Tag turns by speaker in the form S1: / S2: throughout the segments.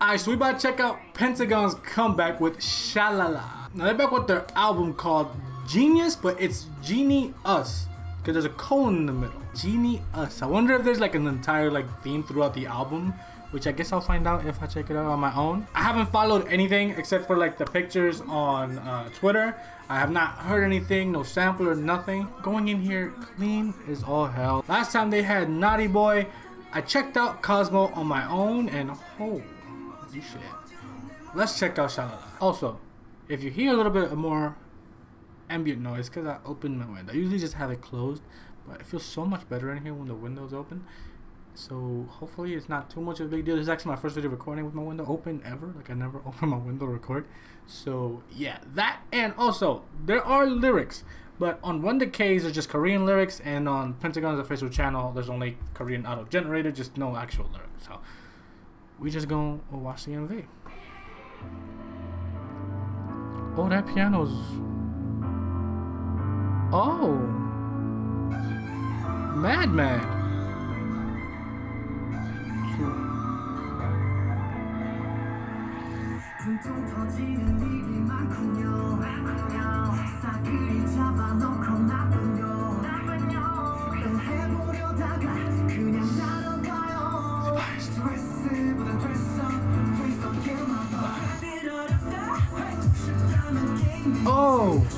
S1: Alright, so we about to check out Pentagon's comeback with Sha La La. Now they're back with their album called Genius, but it's Genie Us. Because there's a colon in the middle. Genie Us. I wonder if there's like an entire like theme throughout the album. Which I guess I'll find out if I check it out on my own. I haven't followed anything except for like the pictures on uh, Twitter. I have not heard anything, no sample or nothing. Going in here clean is all hell. Last time they had Naughty Boy. I checked out Cosmo on my own and oh, you. Let's check out Sha La La. Also, if you hear a little bit more ambient noise, because I opened my window. I usually just have it closed, but it feels so much better in here when the window's open. So hopefully it's not too much of a big deal. This is actually my first video recording with my window open ever. Like I never open my window record. So yeah, that and also there are lyrics. But on 1theK there's just Korean lyrics and on Pentagon's official channel there's only Korean auto generated, just no actual lyrics. So we just gonna watch the MV. Oh that piano's Oh. Madman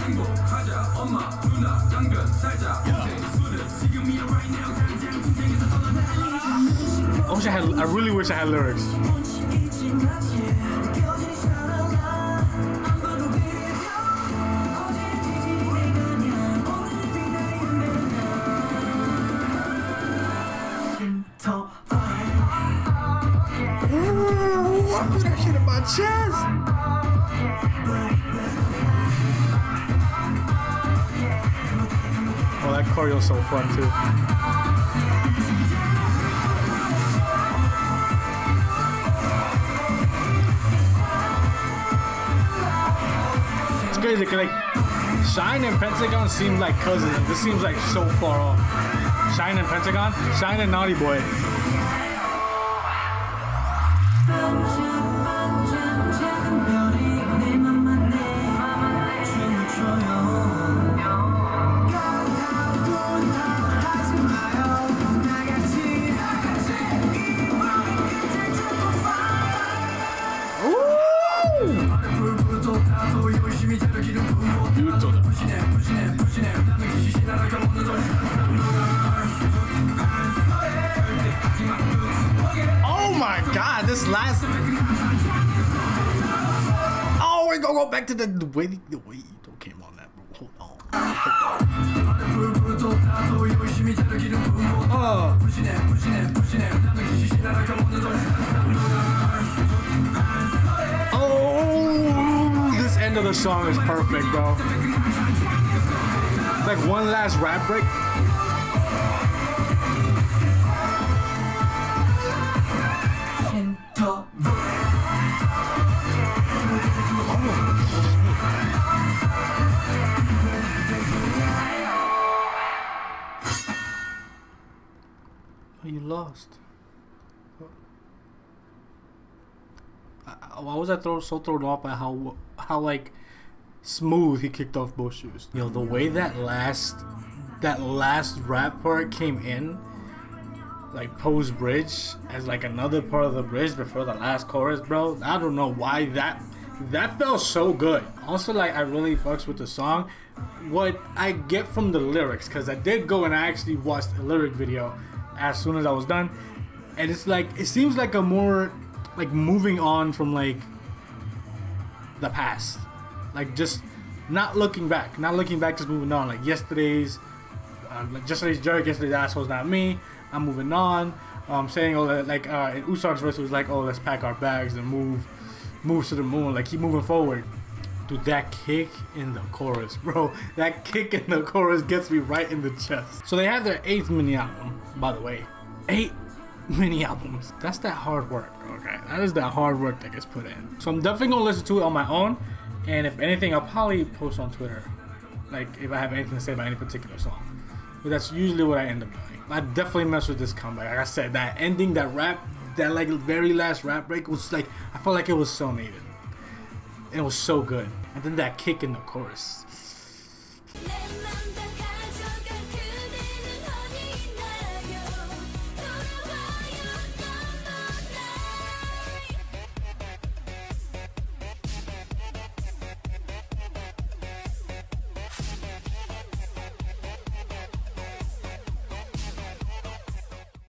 S2: 가겠냐 행복하자 엄마 누나 양변 살자 인생 술은 지금이야 right now 당장 인생에서 떠나달리
S1: I wish I had. I really wish I had lyrics.
S2: 잊지 마지 여전히 살
S1: That choreo's so fun too. It's crazy because like Shine and Pentagon seem like cousins. This seems like so far off. Shine and Pentagon, Shine and Naughty Boy. back to the, the way the way you came on that, bro. Hold on. Oh. oh, this end of the song is perfect, bro. Like one last rap break. Oh, you lost. Why was I throw, so thrown off by how how like smooth he kicked off both shoes? Yo, the way that last that last rap part came in, like post bridge as like another part of the bridge before the last chorus, bro. I don't know why that that felt so good. Also, like I really fucks with the song. What I get from the lyrics, because I did go and I actually watched a lyric video as soon as I was done, and it's like it seems like a more like moving on from like the past, like just not looking back, not looking back, just moving on. Like yesterday's, um, like yesterday's jerk, yesterday's asshole's not me. I'm moving on. I'm um, saying all that, like uh, Usar's verse was like, oh, let's pack our bags and move, move to the moon. Like keep moving forward. Dude, that kick in the chorus, bro. That kick in the chorus gets me right in the chest. So they have their eighth mini album, by the way. Eight mini albums. That's that hard work, okay? That is that hard work that gets put in. So I'm definitely gonna listen to it on my own. And if anything, I'll probably post on Twitter. Like if I have anything to say about any particular song. But that's usually what I end up doing. I definitely mess with this comeback. Like I said, that ending, that rap, that like very last rap break was like I felt like it was so needed. It was so good. And then that kick in the chorus.